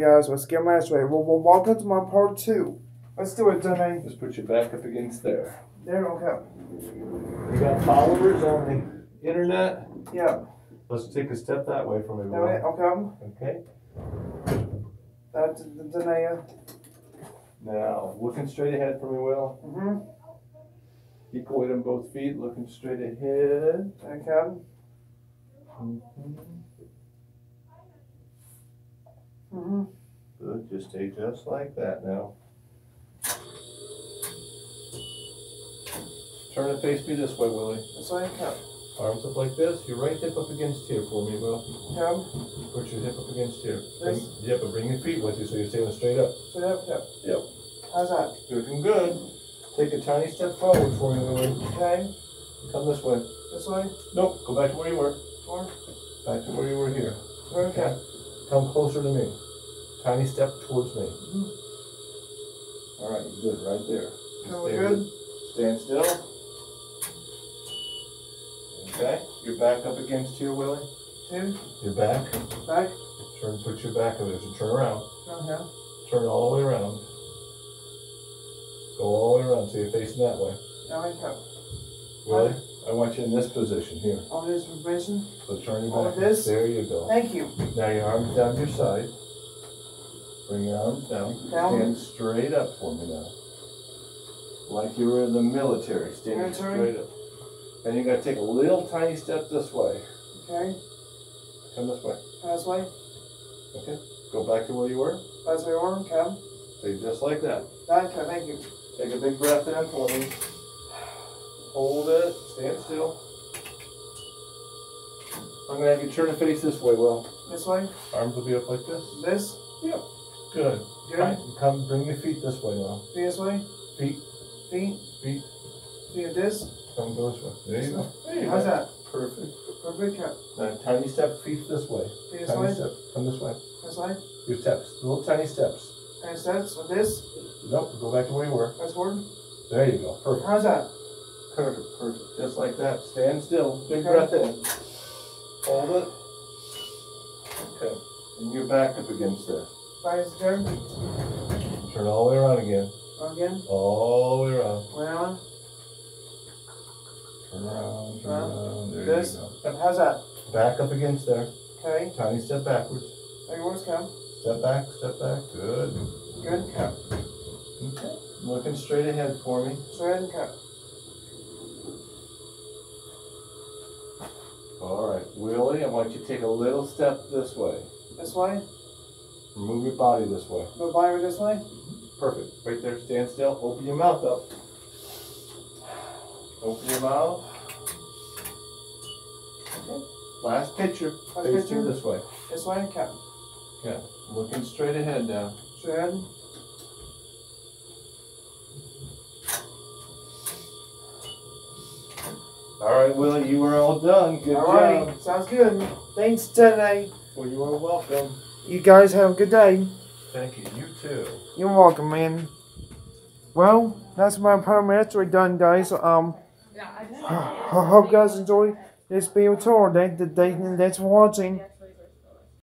guys, let's get my straight. Well, we'll walk up to my part two. Let's do it, Denny. Just put your back up against there. There, okay. You got followers on the internet? Yeah. Let's take a step that way from me, way, Will. okay. Okay? That's Denny. Now, looking straight ahead for me, Will. Mm-hmm. Equal weight on both feet, looking straight ahead. Okay. Mhm. Mm-hmm. Good, just stay just like that now. Turn and face me this way, Willie. This way, okay. Arms up like this, your right hip up against here for me, Will. Okay. Put your hip up against here. Bring, This? yeah, but bring your feet with you so you're standing straight up. So that, okay. Yep. How's that? Looking good. Take a tiny step forward for me, Willie. Okay. Come this way. This way. Nope, go back to where you were. Or Back to where you were here. okay. Come closer to me. Tiny step towards me. Mhm. All right, good, right there. Okay, we're Stay- good. Stand still. Okay, you're back up against here, Willie. Two. Your back. Back. Turn, put your back over there. So turn around. Okay. Turn all the way around. Go all the way around so you're facing that way. Now we go. Willie, I want you in this position here. On this position. So turn your back. of this? There you go. Thank you. Now your arms down your side. Bring your arms down. Down. Stand straight up for me now. Like you were in the military, standing Military? straight up. And you're gonna take a little tiny step this way. Okay. Come this way. This way. Okay. Go back to where you were. This way. Or okay. Stay just like that. Okay. Thank you. Take a big breath in for me. Hold it. Stand still. I'm gonna have you turn and face this way, Will. This way. Arms will be up like this. This. Good. Good. Right. Come, bring your feet this way now. This way. Feet, Feet. feet. Feet. This. Come go this way. There you go. There you How's go. that? Perfect. Perfect. Now, tiny step, feet this way. Feet this tiny way. step. Come this way. This way. Your steps. Little tiny steps. And steps with this. Nope. Go back to where you were. That's forward. There you go. Perfect. How's that? Perfect. Perfect. Just like that. Stand still. Big Okay. breath in. Hold it. Okay. And your back up against there. Is turn. Turn all the way around again. Again. All the way around. Way on. Turn around. Turn Around. around. There This. you go. How's that? Back up against there. Okay. Tiny step backwards. There yours come. Step back. Step back. Good. Good. Okay. Okay. Looking straight ahead for me. Straight and cut. All right, Willie, I want you to take a little step this way. This way. Move your body this way. Go by this way. Mm-hmm. Perfect. Right there, stand still. Open your mouth up. Open your mouth. Okay. Last picture. Last Face picture? this way. This way. Cut. Yeah. Looking straight ahead now. Straight. ahead. All right, Willie, you were all done. Good All job. right. Sounds good. Thanks, today. Well, you are welcome. You guys have a good day. Thank you. You too. You're welcome, man. Well, that's my permits done, guys. Um, I hope you guys enjoy this video tour. Thank, thank, thanks for watching.